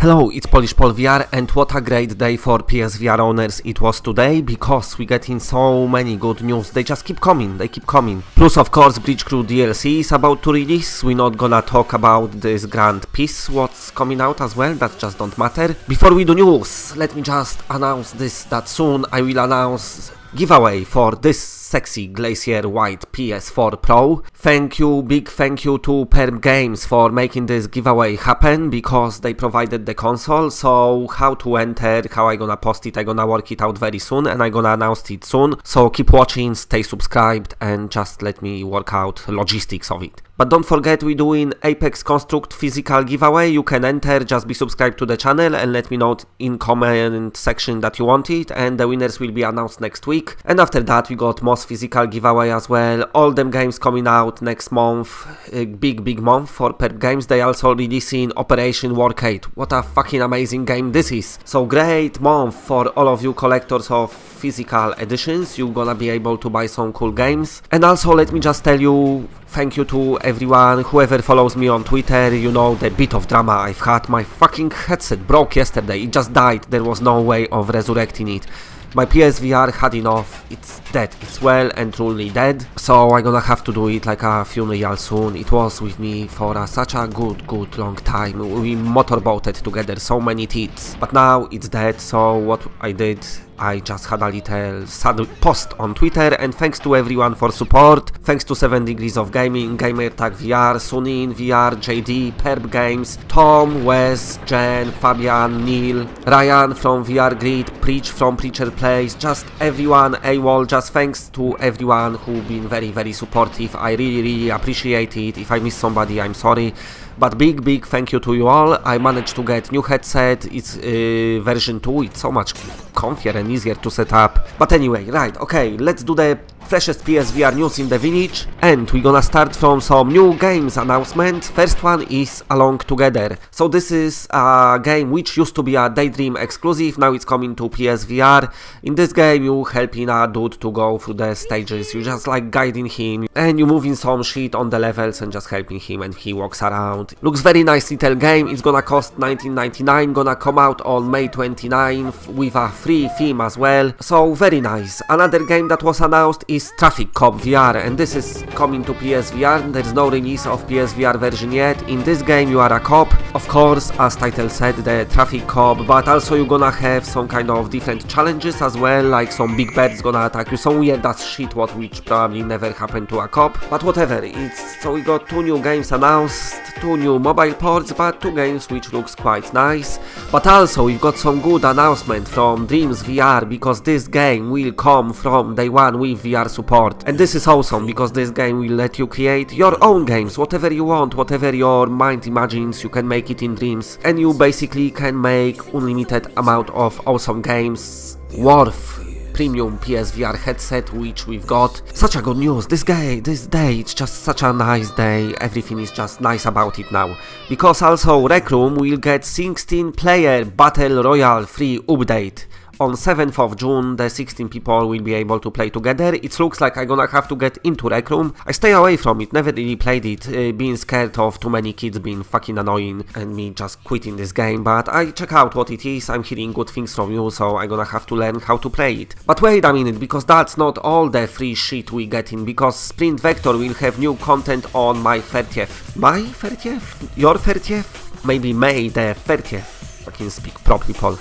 Hello, it's Polish Paul VR and what a great day for PSVR owners it was today because we get in so many good news, they just keep coming, they keep coming. Plus of course Bridge Crew DLC is about to release, we're not gonna talk about this grand piece what's coming out as well, that just don't matter. Before we do news, let me just announce this that soon I will announce giveaway for this sexy Glacier White PS4 Pro. Thank you, big thank you to Perp Games for making this giveaway happen because they provided the console. So how to enter, how I gonna post it, I gonna work it out very soon and I gonna announce it soon. So keep watching, stay subscribed and just let me work out logistics of it. But don't forget we doing Apex Construct physical giveaway. You can enter, just be subscribed to the channel and let me know in comment section that you want it and the winners will be announced next week. And after that we got most physical giveaway as well. All them games coming out next month. A big big month for Perp Games. They also releasing Operation Warcade. What a fucking amazing game this is. So great month for all of you collectors of physical editions. You're gonna be able to buy some cool games. And also let me just tell you thank you to everyone, whoever follows me on Twitter, you know the bit of drama I've had. My fucking headset broke yesterday, it just died, there was no way of resurrecting it. My PSVR had enough, it's dead, it's well and truly dead, so I'm gonna have to do it like a funeral soon. It was with me for a, such a good, good long time. We motorboated together so many teats, but now it's dead, so what I did I just had a little sad post on Twitter and thanks to everyone for support. Thanks to 7 Degrees of Gaming, GamerTag VR, Sunin VR, JD, Perp Games, Tom, Wes, Jen, Fabian, Neil, Ryan from VR Grid, Preach from Preacher Place, just everyone, AWOL, just thanks to everyone who been very very supportive. I really really appreciate it. If I miss somebody, I'm sorry. But big, big thank you to you all. I managed to get new headset. It's uh, version 2. It's so much comfier and easier to set up. But anyway, right, okay, let's do the freshest PSVR news in the village and we're gonna start from some new games announcement. First one is Along Together. So this is a game which used to be a Daydream exclusive, now it's coming to PSVR. In this game you helping a dude to go through the stages, you just like guiding him and you moving some shit on the levels and just helping him and he walks around. Looks very nice little game, it's gonna cost 19.99, gonna come out on May 29th with a free theme as well. So very nice. Another game that was announced is Traffic Cop VR and this is coming to PSVR, there is no release of PSVR version yet. In this game you are a cop, of course as title said the Traffic Cop, but also you're gonna have some kind of different challenges as well, like some big birds gonna attack you, some weird as shit what which probably never happened to a cop, but whatever, it's so we got two new games announced, two new mobile ports, but two games which looks quite nice, but also we've got some good announcement from Dreams VR because this game will come from day one with VR support. And this is awesome because this game will let you create your own games, whatever you want, whatever your mind imagines, you can make it in dreams. And you basically can make unlimited amount of awesome games worth premium PSVR headset which we've got. Such a good news, this day, this day, it's just such a nice day, everything is just nice about it now. Because also Rec Room will get 16 player Battle Royale free update on 7th of June the 16 people will be able to play together. It looks like I'm gonna have to get into Rec Room. I stay away from it, never really played it, uh, being scared of too many kids being fucking annoying and me just quitting this game, but I check out what it is, I'm hearing good things from you, so I'm gonna have to learn how to play it. But wait a minute, because that's not all the free shit we getting, because Sprint Vector will have new content on my 30th. My 30th? Your 30th? Maybe May the 30th. Fucking speak properly, Paul.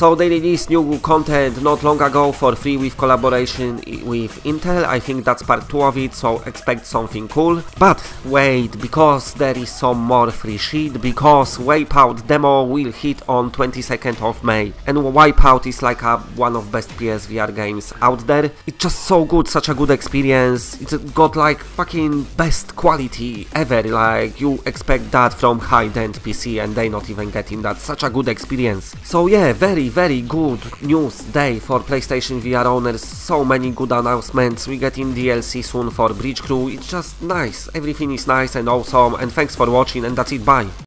So they released new content not long ago for free with collaboration with Intel, I think that's part 2 of it, so expect something cool. But wait, because there is some more free shit, because Wipeout demo will hit on 22nd of May, and Wipeout is like a, one of best PSVR games out there. It's just so good, such a good experience, it's got like fucking best quality ever, like you expect that from high-end PC and they not even getting that, such a good experience. So yeah, very very good news day for PlayStation VR owners, so many good announcements, we get in DLC soon for Bridge Crew, it's just nice, everything is nice and awesome. And thanks for watching and that's it, bye!